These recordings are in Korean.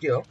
갈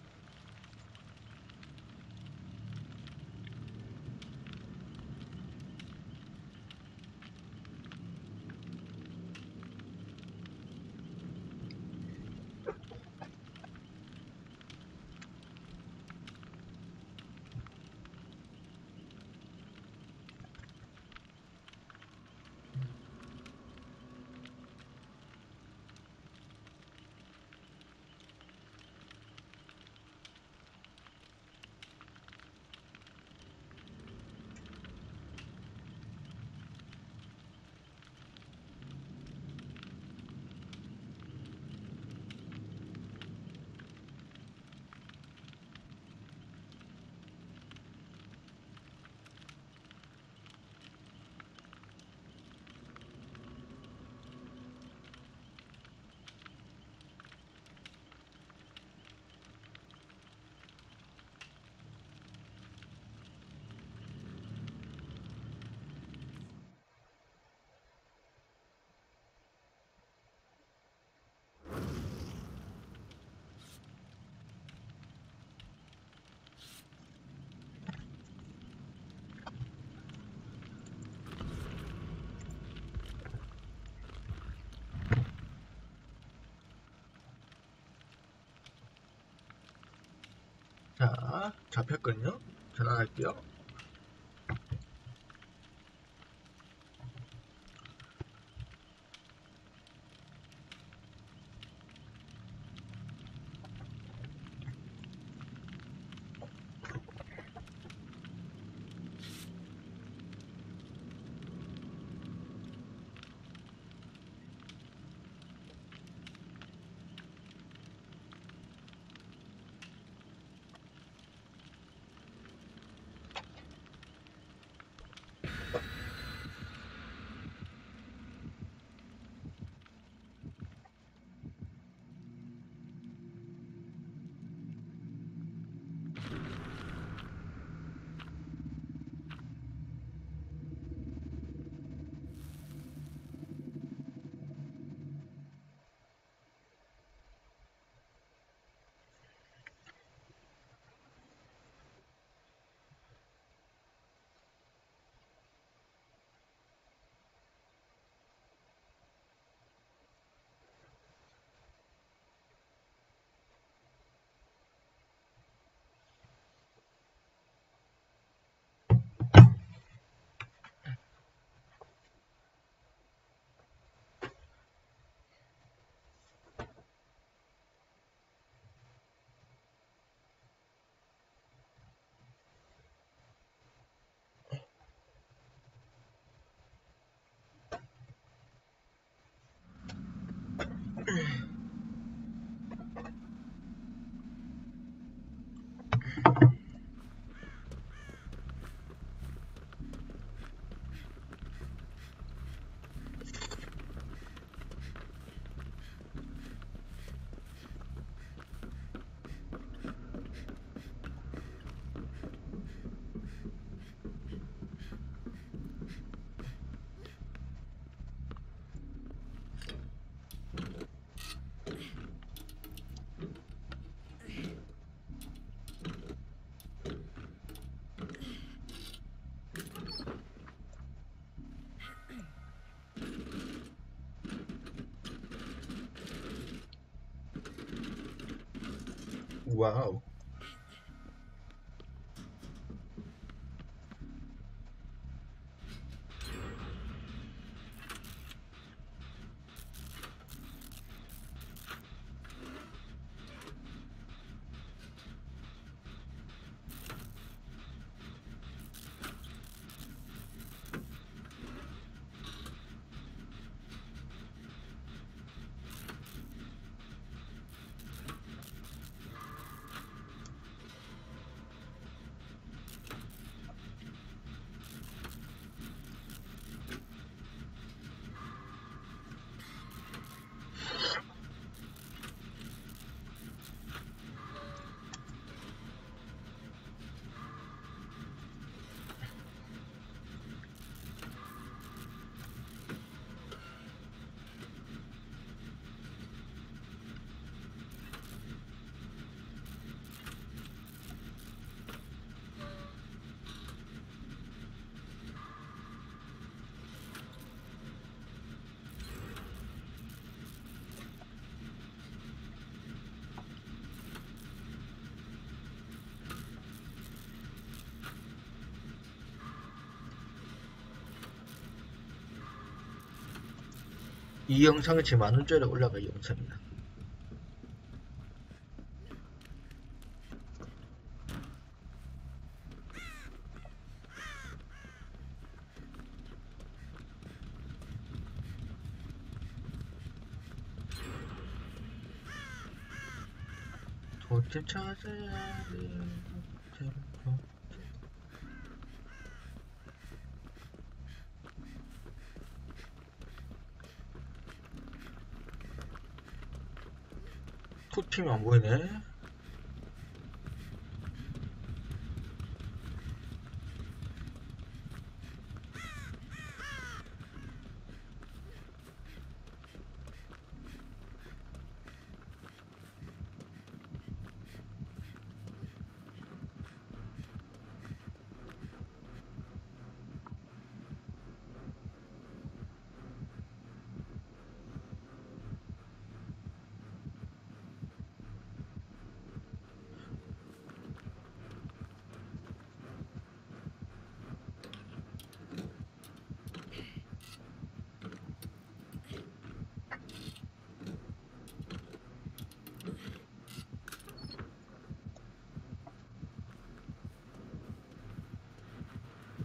자, 잡혔거든요. 전환할게요. 와 이 영상은 지금 만원짜리 올라갈 영상이야. 도대체 찾아야 돼. 도대체. 토팀이 안 보이네.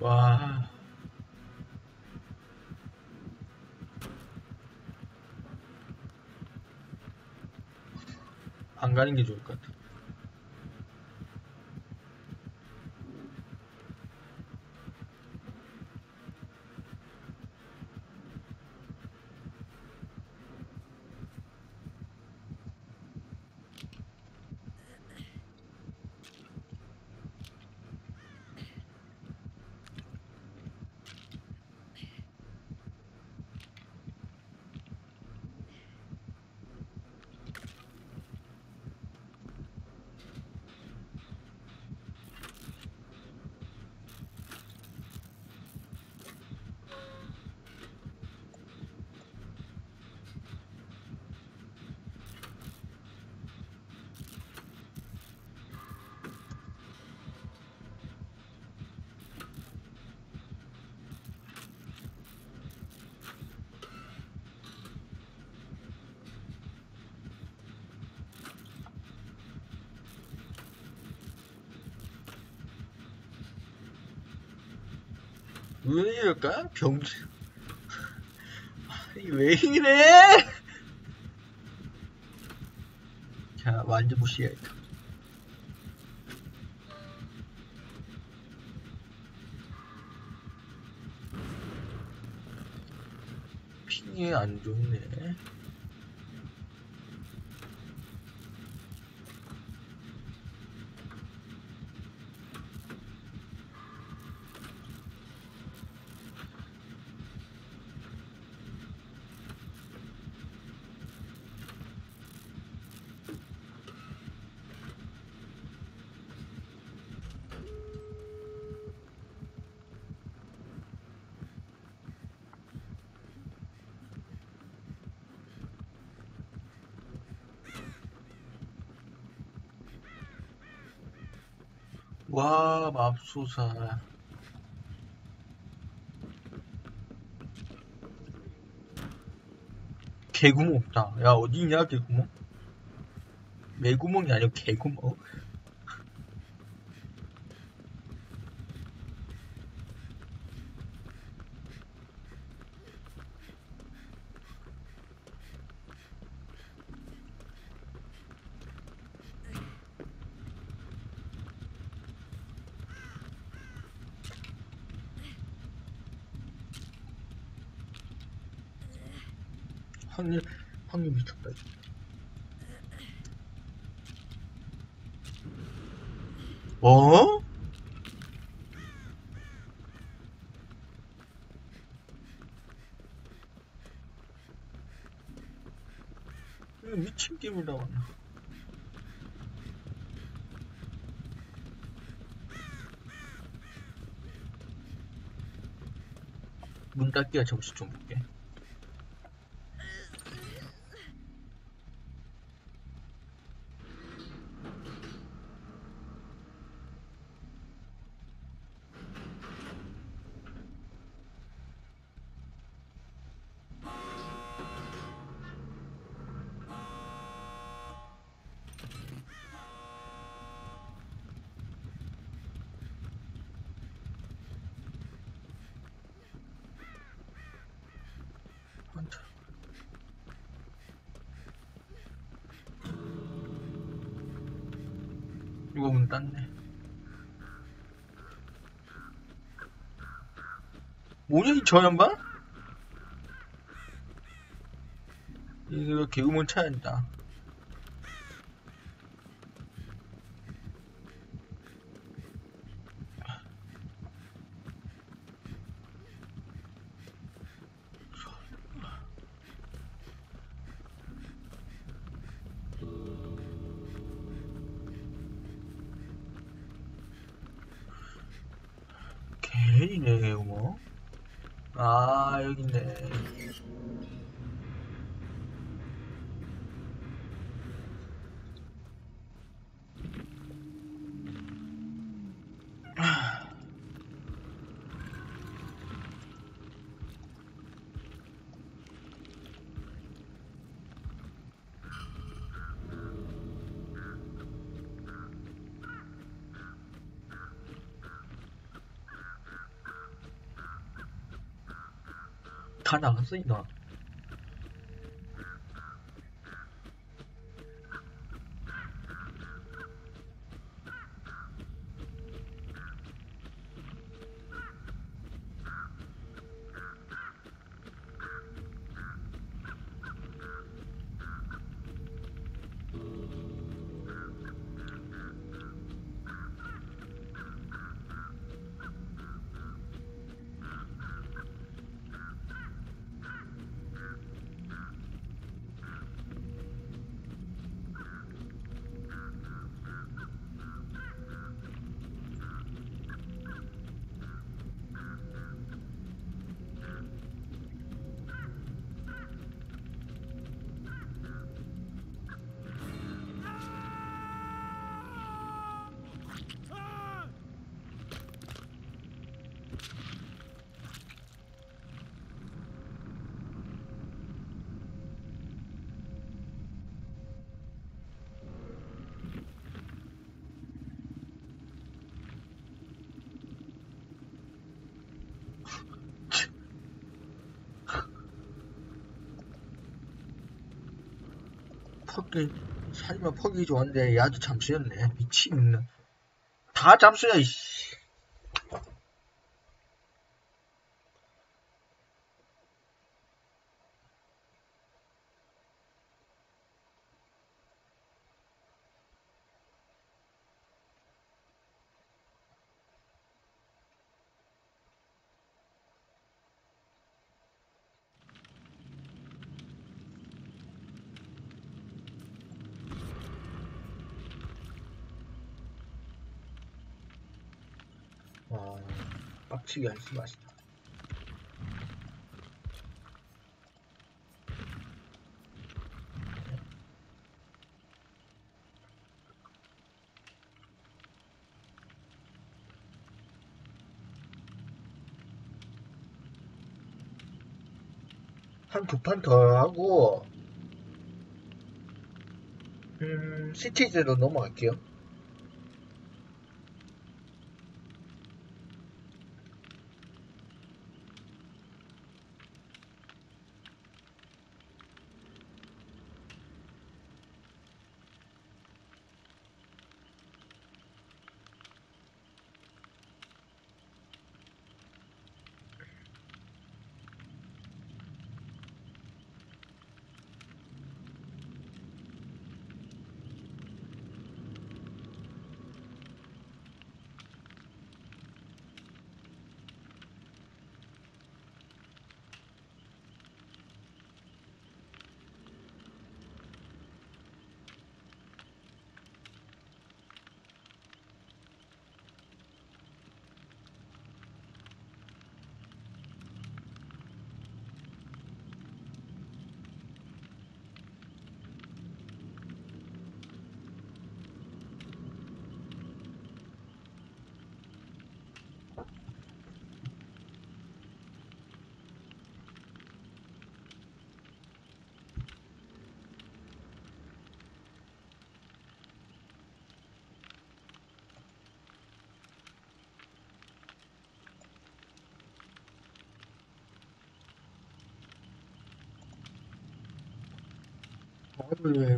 와. 안 가는 게 좋을 것 같아. 왜 이럴까? 병신. 왜 이래? 자, 완전 무시해야겠다. 핑이 안 좋네. 와, 맙소사. 개구멍 없다. 야, 어디 있냐, 개구멍? 매구멍이 아니고 개구멍. 확률, 확률 미쳤다. 어? 미친 게임을 나왔네. 문 닫기가 잠시 좀 볼게. 이거 문 땄네. 뭐냐, 이저 양반? 이거 개구먼 차yan다. 개이네, 이거 뭐. 아, 여기 있네. 다 나갔어, 퍽기, 살이면 퍽이 좋았는데, 야도 잠수였네. 미친. 다 잠수야, 이씨. 와, 할수 맛있다. 한두 판 더 하고, 음, 시티즈로 넘어갈게요.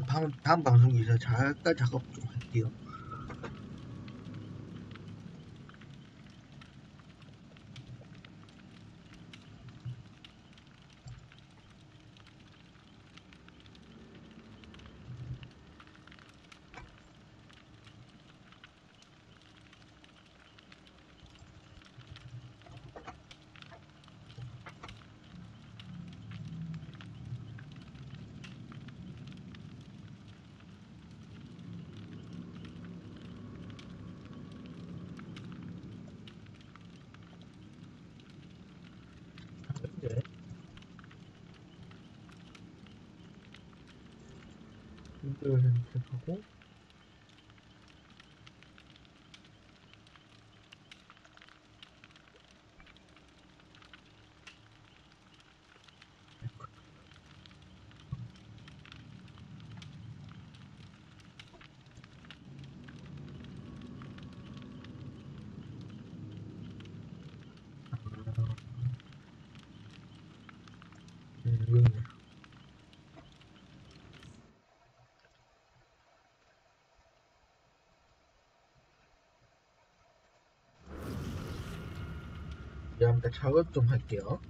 다음, 다음 방송에서 잠깐 작업 좀 할게요. 하고 음, 여기 있네. 미안 합니다. 작업 좀 할게요.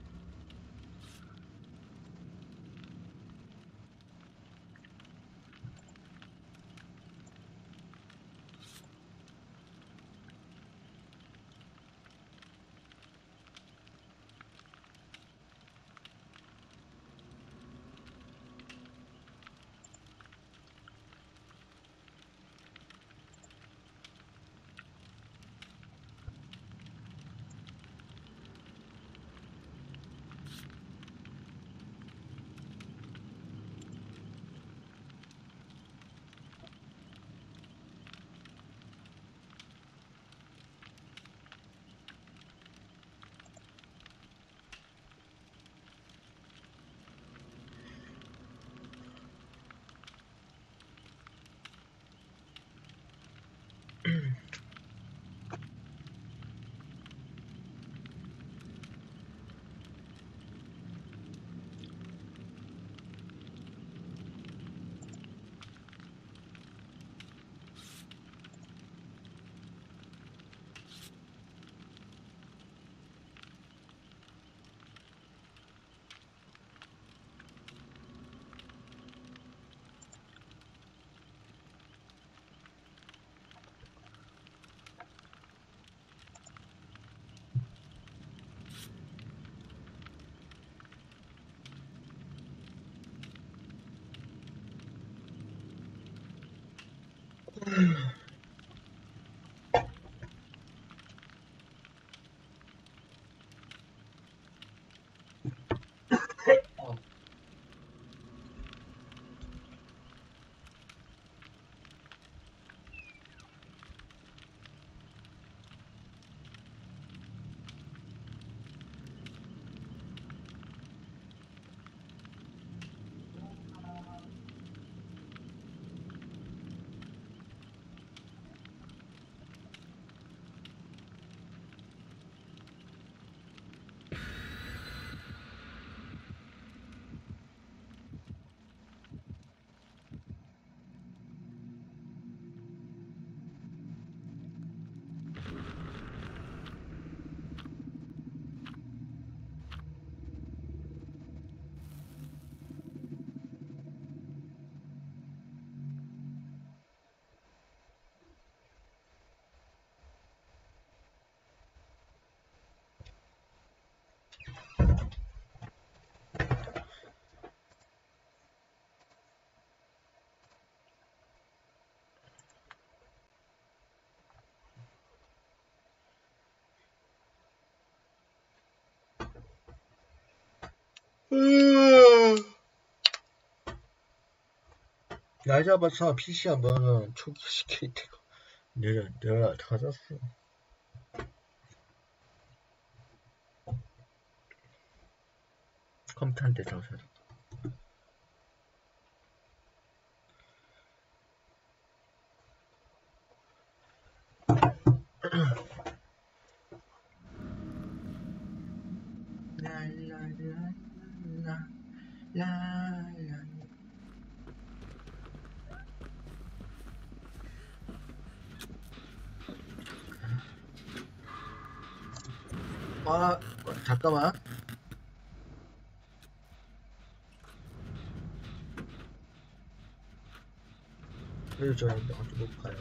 날 잡아서 PC 한번 초기시킬 때가 내가 내가 찾았어. 컴퓨터 한대 장사를. 라라라라라 아 잠깐만 그래도 저 아직 못 가요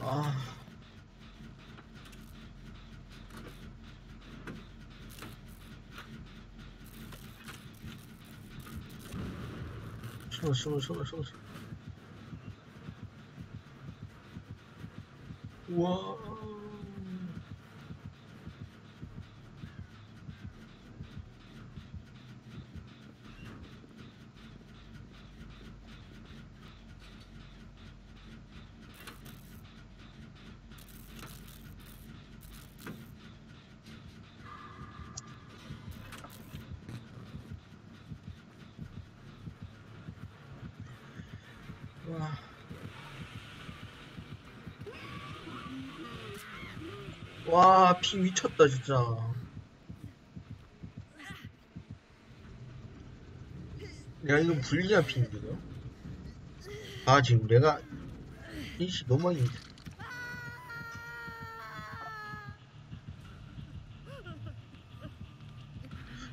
아 숨어 숨어 숨어 숨어 숨어 우와 와. 와, 피 미쳤다, 진짜. 야, 이거 불리한 핑인데, 이거? 아, 지금 내가, 이씨, 너무 많이.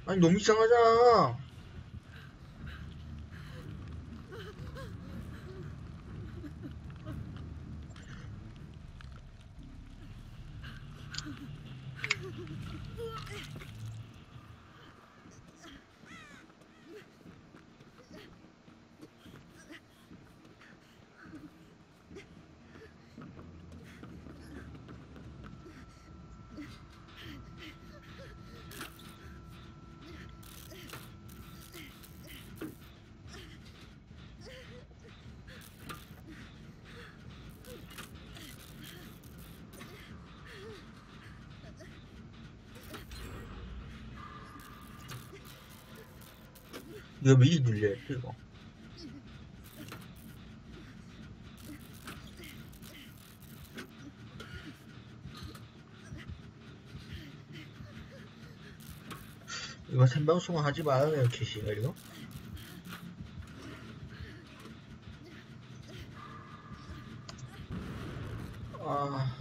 아니, 너무 이상하잖아. 이거 미리 눌려야 돼, 이거. 이거 생방송 하지 말아요, 캐시가 이거. 아.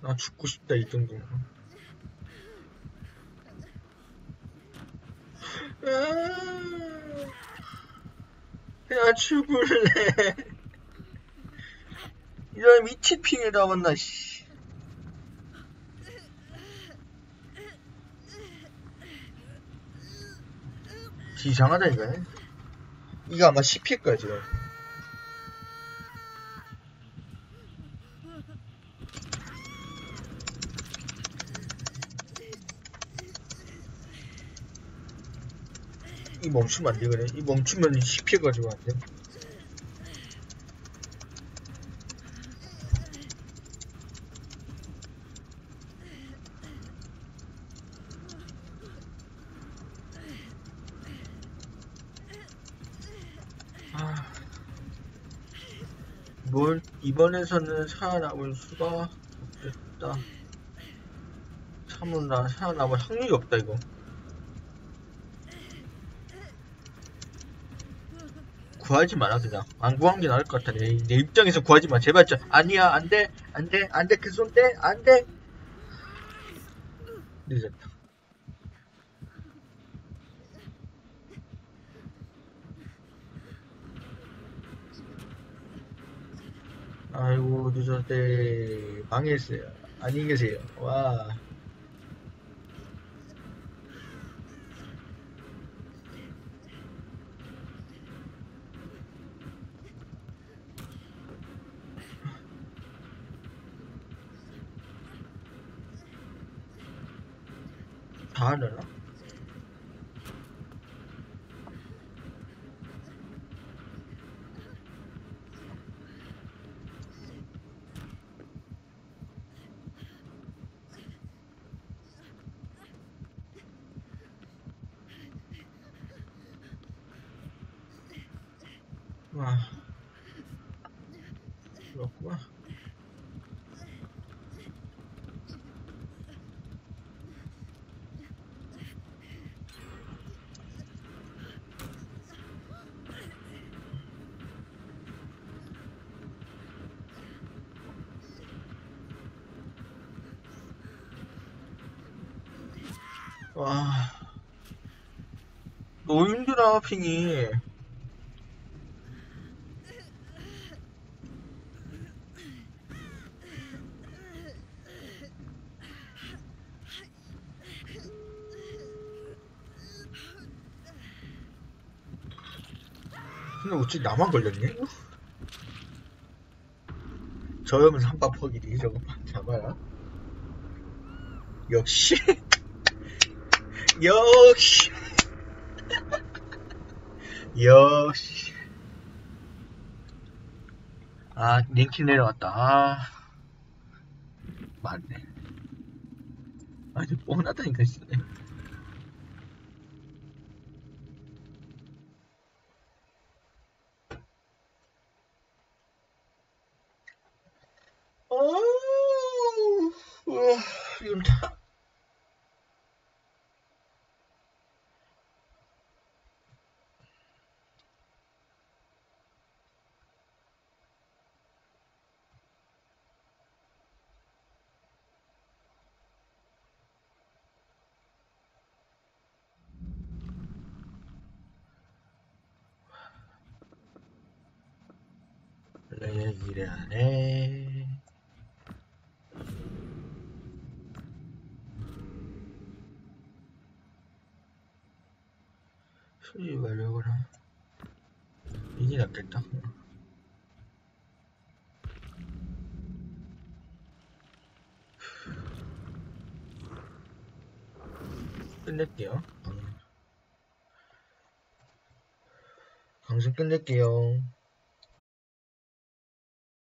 나 죽고 싶 다, 이 정도면. 아, 그냥 죽을래. 이런 미친 핑을 잡았나, 씨. 이상하다, 이거. 이거 아마 10피일 거야, 지금. 이 멈추면 안 돼, 그래. 이 멈추면 10피해 가지고 안 돼. 아, 뭘 이번에서는 살아남을 수가 없겠다. 참으나 살아남을 확률이 없다 이거. 구하지 마라 그냥. 안 구한 게 나을 것 같아. 내, 내 입장에서 구하지 마. 제발 좀 아니야 안돼 안돼 안돼 그손떼 안돼. 늦었다. 아이고 늦었대. 망했어요. 안녕히 계세요. 와 다 하려나? 와 그렇구나 와 너무 힘들어 핑이. 근데 어찌 나만 걸렸니? 저염은 삼바퍽이지 저거. 잡아야 역시 역시. 역시. 아 랭킹 내려왔다. 아. 맞네. 아주 뻔하다니까 진짜 이래 안해 수리 완료거나 이게 낫겠다. 끝낼게요. 방- 방송 끝낼게요